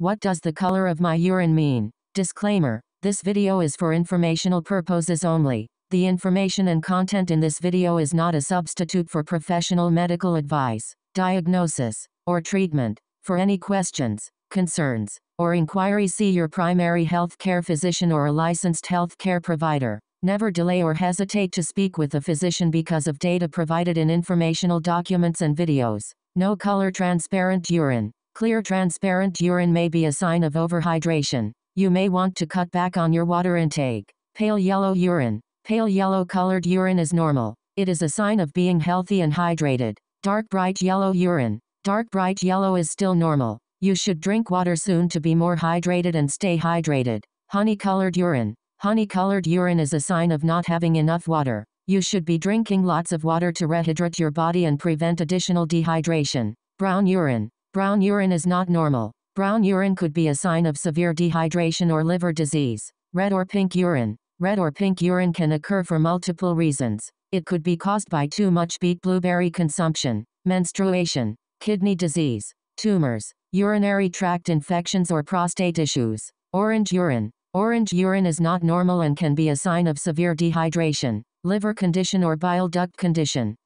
What does the color of my urine mean? Disclaimer. This video is for informational purposes only. The information and content in this video is not a substitute for professional medical advice, diagnosis, or treatment. For any questions, concerns, or inquiries see your primary health care physician or a licensed health care provider. Never delay or hesitate to speak with a physician because of data provided in informational documents and videos. No color transparent urine. Clear transparent urine may be a sign of overhydration. You may want to cut back on your water intake. Pale yellow urine. Pale yellow colored urine is normal. It is a sign of being healthy and hydrated. Dark bright yellow urine. Dark bright yellow is still normal. You should drink water soon to be more hydrated and stay hydrated. Honey colored urine. Honey colored urine is a sign of not having enough water. You should be drinking lots of water to rehydrate your body and prevent additional dehydration. Brown urine. Brown urine is not normal. Brown urine could be a sign of severe dehydration or liver disease. Red or pink urine. Red or pink urine can occur for multiple reasons. It could be caused by too much beet blueberry consumption, menstruation, kidney disease, tumors, urinary tract infections or prostate issues. Orange urine. Orange urine is not normal and can be a sign of severe dehydration, liver condition or bile duct condition.